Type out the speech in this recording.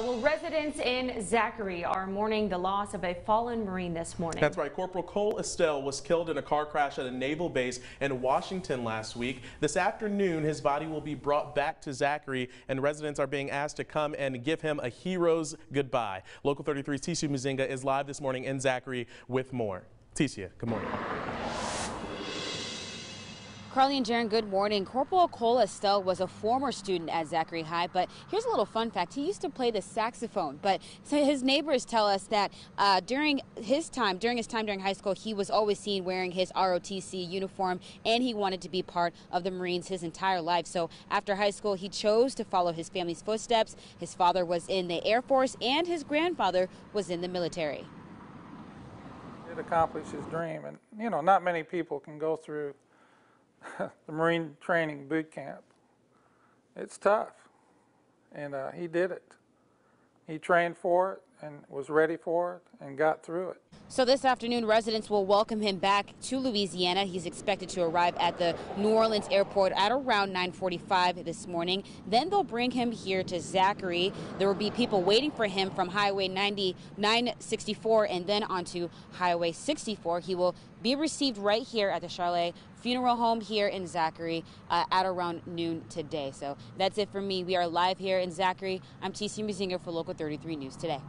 Well, residents in Zachary are mourning the loss of a fallen Marine this morning. That's right. Corporal Cole Estelle was killed in a car crash at a naval base in Washington last week. This afternoon, his body will be brought back to Zachary, and residents are being asked to come and give him a hero's goodbye. Local 33's Tisha Muzinga is live this morning in Zachary with more. Tisha, good morning. Carly and Jaron, good morning. Corporal Cole Estelle was a former student at Zachary High, but here's a little fun fact. He used to play the saxophone, but his neighbors tell us that uh, during his time, during his time during high school, he was always seen wearing his ROTC uniform, and he wanted to be part of the Marines his entire life. So after high school, he chose to follow his family's footsteps. His father was in the Air Force, and his grandfather was in the military. It accomplished his dream, and you know, not many people can go through the Marine Training Boot Camp. It's tough, and uh, he did it. He trained for it and was ready for it and got through it. So this afternoon, residents will welcome him back to Louisiana. He's expected to arrive at the New Orleans airport at around 9:45 this morning. Then they'll bring him here to Zachary. There will be people waiting for him from Highway 90, 964, and then onto Highway 64. He will be received right here at the Charlet Funeral Home here in Zachary uh, at around noon today. So that's it for me. We are live here in Zachary. I'm Tisha Muzinga for Local 33 News Today.